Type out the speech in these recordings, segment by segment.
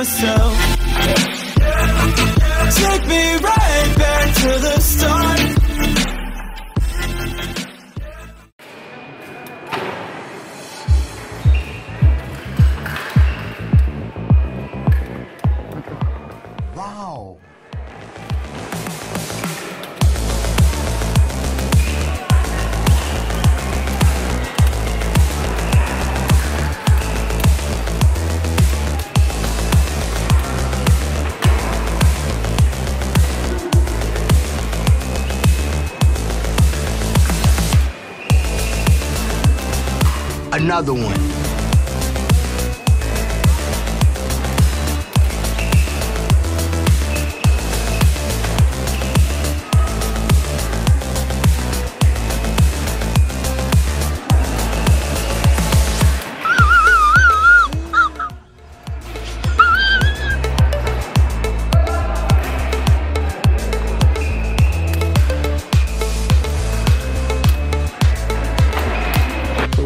myself. Take me Another one.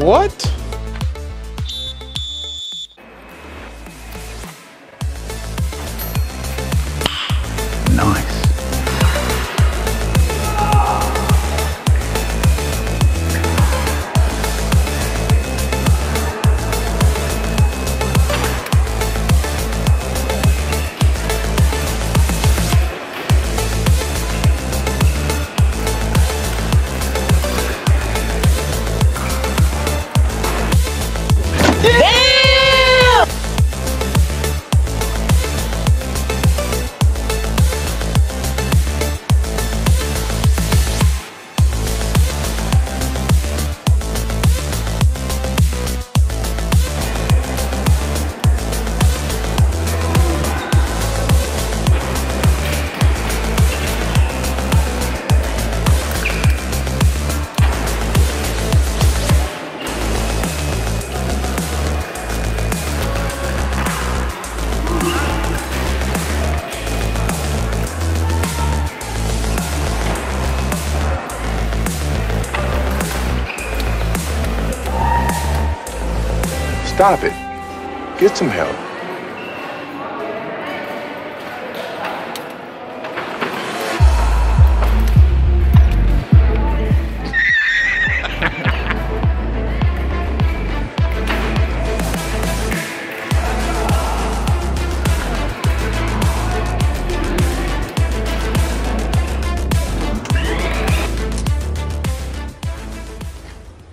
What? Nice. Stop it. Get some help.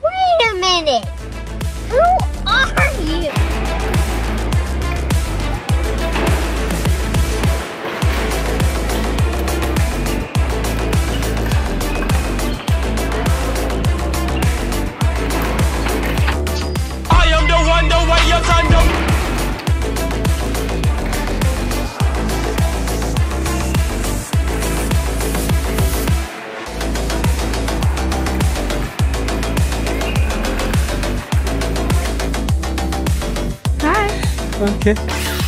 Wait a minute! Who are you? Okay.